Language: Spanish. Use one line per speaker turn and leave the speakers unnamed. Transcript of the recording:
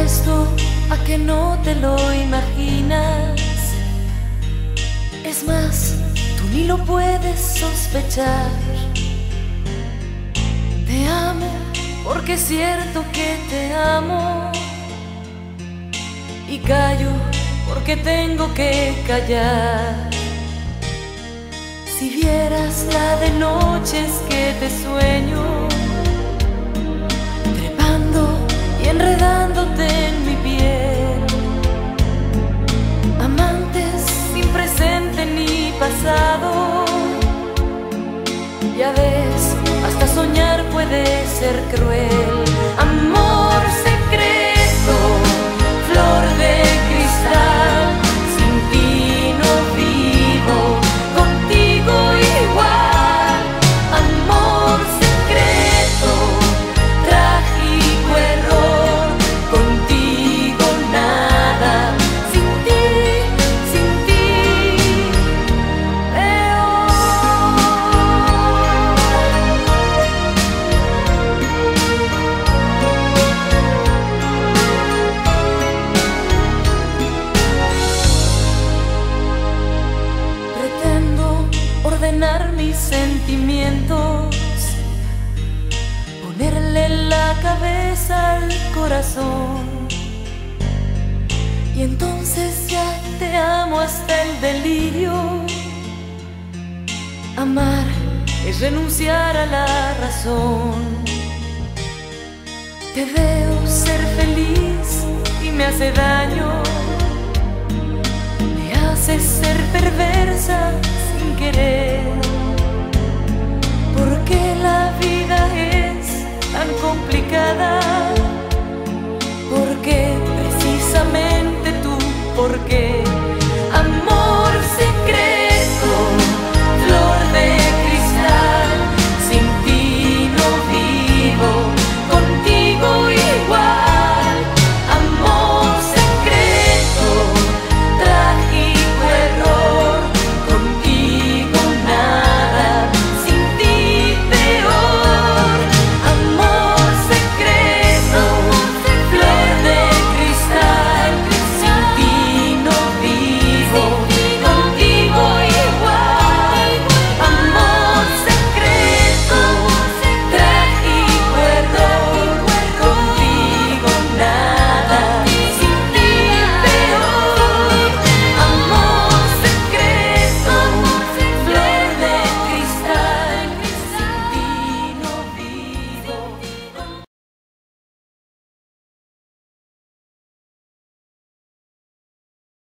apuesto a que no te lo imaginas. Es más, tú ni lo puedes sospechar. Te amo porque es cierto que te amo. Y callo porque tengo que callar. Si vieras la de noches que te sueño. Puede ser cruel, amor sentimientos, ponerle la cabeza al corazón. Y entonces ya te amo hasta el delirio. Amar es renunciar a la razón. Te veo ser feliz y me hace daño. Me haces ser perversa together.